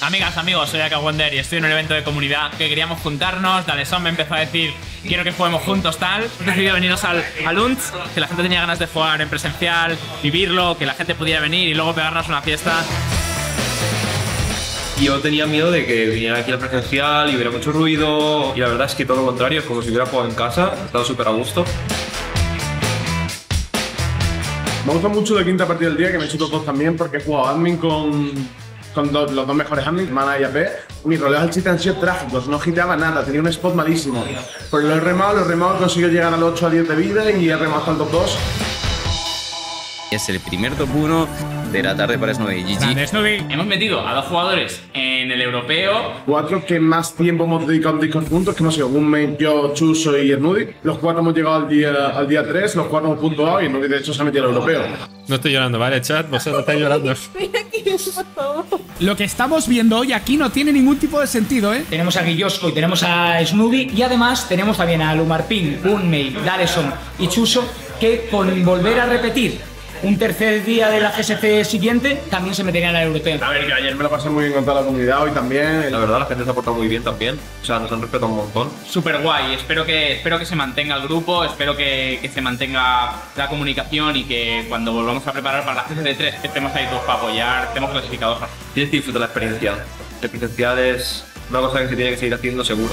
Amigas, amigos, soy Aka Wonder y estoy en un evento de comunidad que queríamos juntarnos. Daleson me empezó a decir, quiero que juguemos juntos, tal. Hemos decidido venirnos al, al que la gente tenía ganas de jugar en presencial, vivirlo, que la gente pudiera venir y luego pegarnos una fiesta. Yo tenía miedo de que viniera aquí al presencial y hubiera mucho ruido. Y la verdad es que todo lo contrario, es como si hubiera jugado en casa. He estado súper a gusto. Me gusta mucho la quinta partida del día, que me he hecho todos también, porque he jugado admin con, con do- los dos mejores admins, Mana y AP. Mis roleos al chiste han sido trágicos, no hiteaba nada, tenía un spot malísimo. Pero lo he remado, lo he remado, he conseguido llegar al 8 a 10 de vida y he remado hasta el top 2. Es el primer top 1 de la tarde para Snowy. GG. Hemos metido a dos jugadores en el europeo. Cuatro que más tiempo hemos dedicado al Discord juntos, que hemos sido Gunmate, yo, Chuso y Snoody. Los cuatro hemos llegado al día, al día 3, los cuatro hemos puntuado y Snoody de hecho se ha metido al europeo. No estoy llorando, ¿vale, chat? Vosotros estáis llorando. Lo que estamos viendo hoy aquí no tiene ningún tipo de sentido, ¿eh? Tenemos a Guillosco y tenemos a Snoopy y además tenemos también a Lumarpin, Unmei, Dareson y Chuso que con volver a repetir un tercer día de la GSC siguiente también se meterían al europeo. A ver, que ayer me lo pasé muy bien con toda la comunidad, hoy también. La verdad, la gente se ha portado muy bien también. O sea, nos han respetado un montón. Súper guay, espero que, espero que se mantenga el grupo, espero que, que se mantenga la comunicación y que cuando volvamos a preparar para la GC3 estemos ahí todos para apoyar, estemos clasificados. Tienes que disfrutar la experiencia. El presencial es una cosa que se tiene que seguir haciendo seguro.